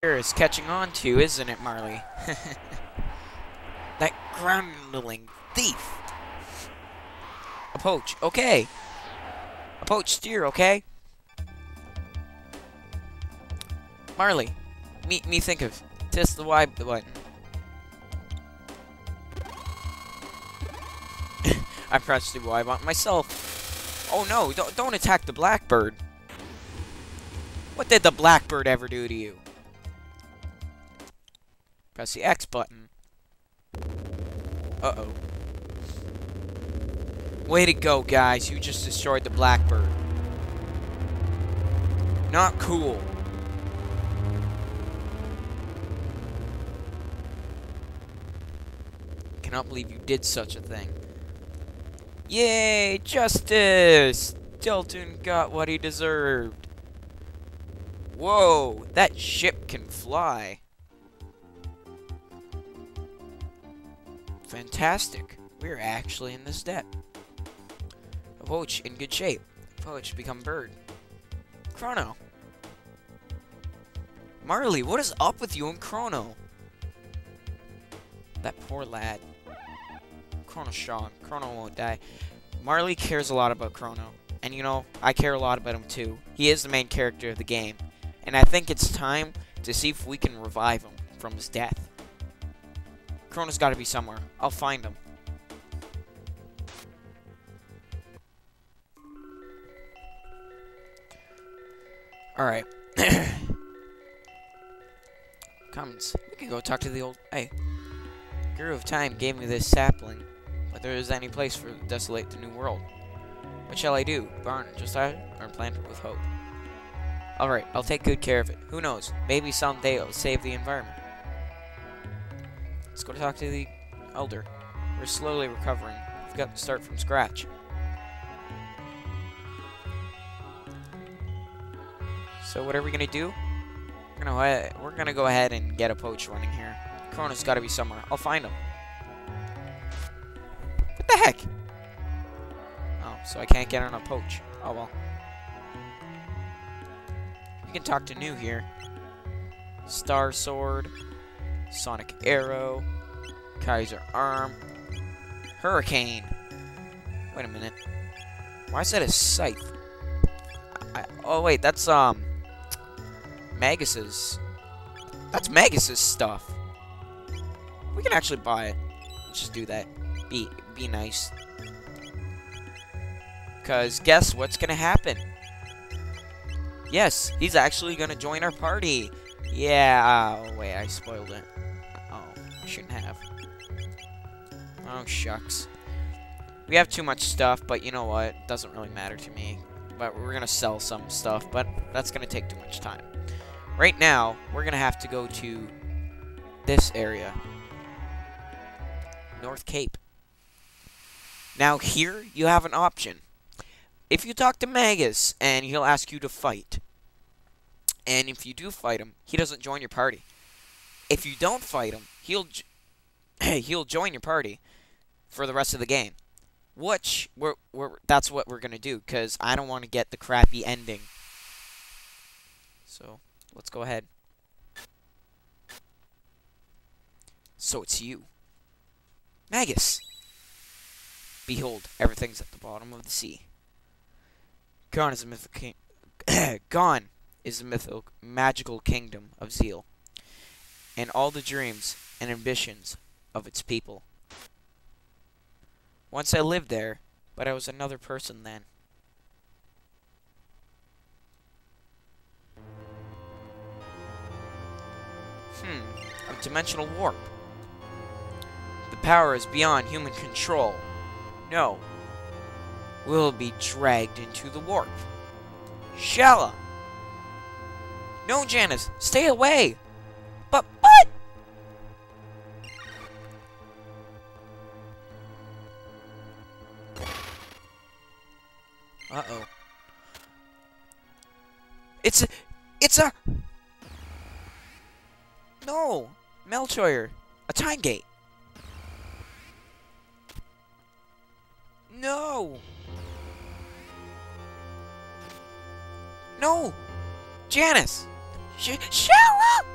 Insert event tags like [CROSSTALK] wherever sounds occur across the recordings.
is catching on to, isn't it, Marle? [LAUGHS] that groundling thief. Epoch, okay. Epoch steer, okay? Marle, me, me think of test the Y button. [LAUGHS] I pressed the Y button myself. Oh no, don't, don't attack the blackbird. What did the blackbird ever do to you? Press the X button. Uh-oh. Way to go, guys. You just destroyed the blackbird. Not cool. Cannot believe you did such a thing. Yay! Justice! Dalton got what he deserved. Whoa! That ship can fly. Fantastic. We're actually in this debt. Epoch in good shape. Poach become bird. Chrono. Marle, what is up with you and Chrono? That poor lad. Chrono Sean. Chrono won't die. Marle cares a lot about Chrono. And you know, I care a lot about him too. He is the main character of the game. And I think it's time to see if we can revive him from his death. Chrono's got to be somewhere. I'll find him. Alright. [COUGHS] Comments. We can go talk to the old... Hey. Guru of Time gave me this sapling. But there is any place for desolate the new world. What shall I do? Barn just out or plant it with hope? Alright, I'll take good care of it. Who knows? Maybe someday it'll save the environment. Let's go talk to the Elder. We're slowly recovering. We've got to start from scratch. So what are we gonna do? We're gonna uh, we're gonna go ahead and get Epoch running here. Chrono's got to be somewhere. I'll find him. What the heck? Oh, so I can't get on Epoch. Oh well. We can talk to Nu here. Star Sword. Sonic Arrow, Kaiser Arm, Hurricane. Wait a minute. Why is that a scythe? I, oh wait, that's um Magus's. That's Magus's stuff. We can actually buy it. Let's just do that. Be be nice. Cause guess what's gonna happen? Yes, he's actually gonna join our party. Yeah, oh wait, I spoiled it. Oh, I shouldn't have. Oh, shucks. We have too much stuff, but you know what? It doesn't really matter to me. But we're going to sell some stuff, but that's going to take too much time. Right now, we're going to have to go to this area. North Cape. Now here, you have an option. If you talk to Magus, and he'll ask you to fight. And if you do fight him, he doesn't join your party. If you don't fight him, he'll [CLEARS THROAT] he'll join your party for the rest of the game. Which we're, we're that's what we're gonna do because I don't want to get the crappy ending. So let's go ahead. So it's you, Magus. Behold, everything's at the bottom of the sea. Gone is a mythical [CLEARS THROAT] gone is the mythical magical kingdom of Zeal, and all the dreams and ambitions of its people. Once I lived there, but I was another person then. Hmm, a dimensional warp. The power is beyond human control. No. We'll be dragged into the warp. Schala! No, Janus! Stay away! But, but! Uh-oh. It's a... It's a... No! Melchior! A time gate! No! No! Janus! Sh up,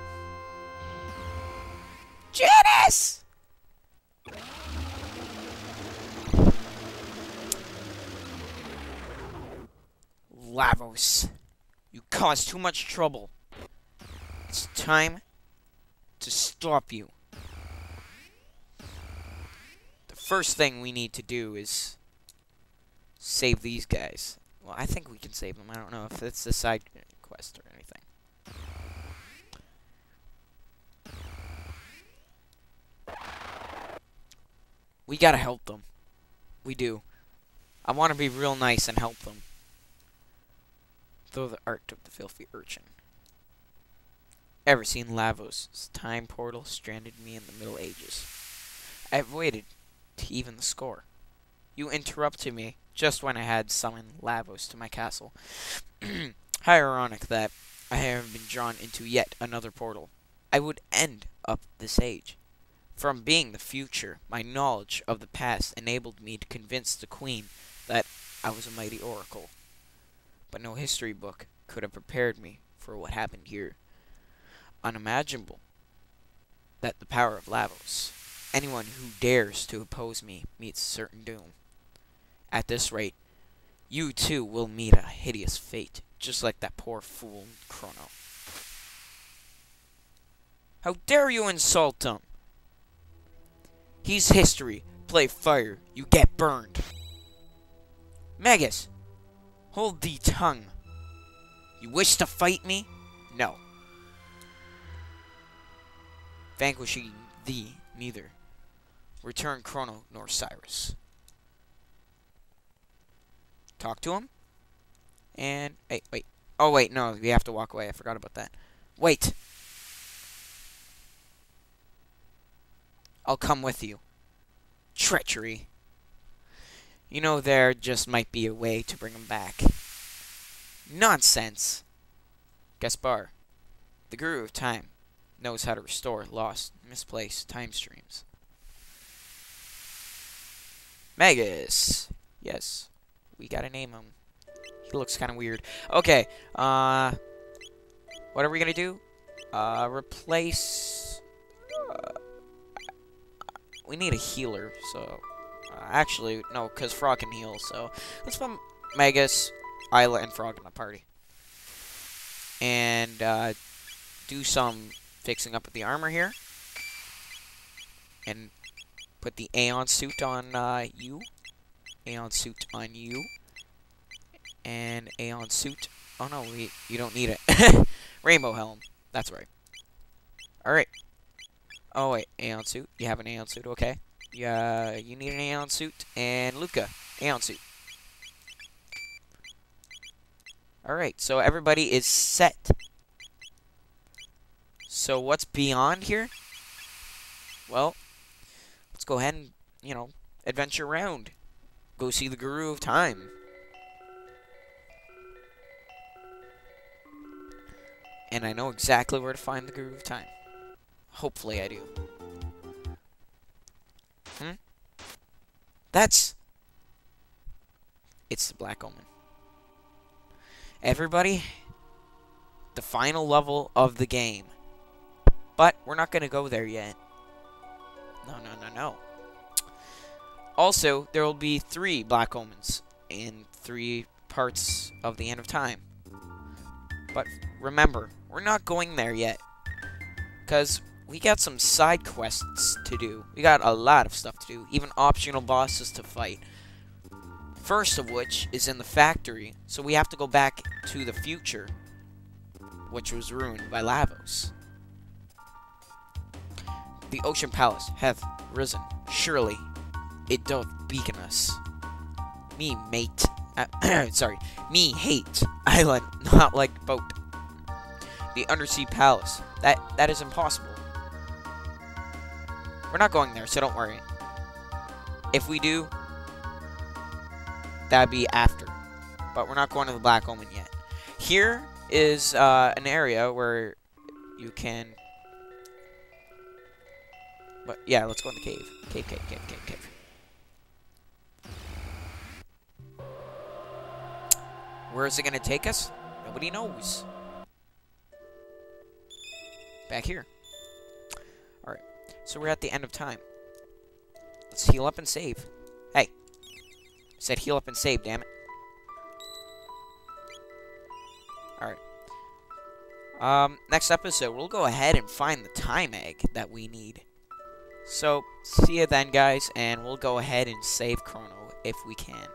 Janus! Lavos, you caused too much trouble. It's time to stop you. The first thing we need to do is save these guys. Well, I think we can save them. I don't know if it's a side quest or anything. We gotta help them. We do. I want to be real nice and help them. Though the art of the filthy urchin. Ever seen Lavos' time portal stranded me in the Middle Ages? I avoided to even the score. You interrupted me just when I had summoned Lavos to my castle. [CLEARS THROAT] How ironic that I have been drawn into yet another portal. I would end up this age. From being the future, my knowledge of the past enabled me to convince the Queen that I was a mighty oracle. But no history book could have prepared me for what happened here. Unimaginable that the power of Lavos. Anyone who dares to oppose me meets certain doom. At this rate, you too will meet a hideous fate, just like that poor fool Chrono. How dare you insult him? He's history. Play fire, you get burned. Magus, hold thee tongue. You wish to fight me? No. Vanquishing thee, neither. Return Chrono nor Cyrus. Talk to him. And, hey, wait. Oh, wait, no, we have to walk away. I forgot about that. Wait. I'll come with you. Treachery. You know, there just might be a way to bring him back. Nonsense! Gaspar, the Guru of Time, knows how to restore lost, misplaced time streams. Magus! Yes, we gotta name him. He looks kind of weird. Okay, uh... What are we gonna do? Uh, replace... we need a healer, so... Uh, actually, no, because Frog can heal, so... Let's put Magus, Ayla, and Frog in the party. And, uh, do some fixing up with the armor here. And put the Aeon suit on, uh, you. Aeon suit on you. And Aeon suit. Oh no, we, you don't need it. [LAUGHS] Rainbow helm. That's right. Alright. Oh wait, Aeon suit. You have an Aeon suit, okay. Yeah, you need an Aeon suit. And Lucca. Aeon suit. Alright, so everybody is set. So what's beyond here? Well, let's go ahead and, you know, adventure around. Go see the Guru of Time. And I know exactly where to find the Guru of Time. Hopefully I do. Hmm? That's... It's the Black Omen. Everybody, the final level of the game. But we're not going to go there yet. No, no, no, no. Also, there will be three Black Omens in three parts of the End of Time. But remember, we're not going there yet. Because we got some side quests to do. We got a lot of stuff to do. Even optional bosses to fight. First of which is in the factory. So we have to go back to the future. Which was ruined by Lavos. The Ocean Palace hath risen. Surely it doth beacon us. Me mate. Uh, [CLEARS THROAT] sorry. Me hate island, [LAUGHS] not like boat. The Undersea Palace. That that is impossible. We're not going there, so don't worry. If we do, that'd be after. But we're not going to the Black Omen yet. Here is uh, an area where you can... But yeah, let's go in the cave. Cave, cave, cave, cave, cave. Where is it going to take us? Nobody knows. Back here. So we're at the end of time. Let's heal up and save. Hey. Said heal up and save, damn it. Alright. Um, next episode, we'll go ahead and find the time egg that we need. So, see you then, guys, and we'll go ahead and save Chrono if we can.